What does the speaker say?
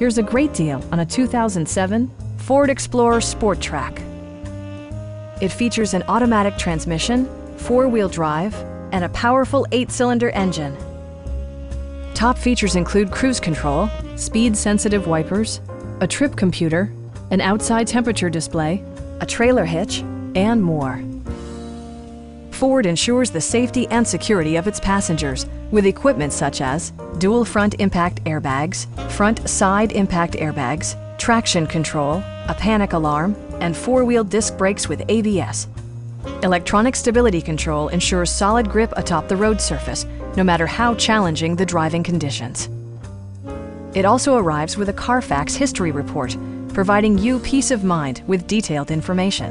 Here's a great deal on a 2007 Ford Explorer Sport Trac. It features an automatic transmission, four-wheel drive, and a powerful eight-cylinder engine. Top features include cruise control, speed-sensitive wipers, a trip computer, an outside temperature display, a trailer hitch, and more. Ford ensures the safety and security of its passengers with equipment such as dual front impact airbags, front side impact airbags, traction control, a panic alarm, and four-wheel disc brakes with ABS. Electronic stability control ensures solid grip atop the road surface, no matter how challenging the driving conditions. It also arrives with a Carfax history report, providing you peace of mind with detailed information.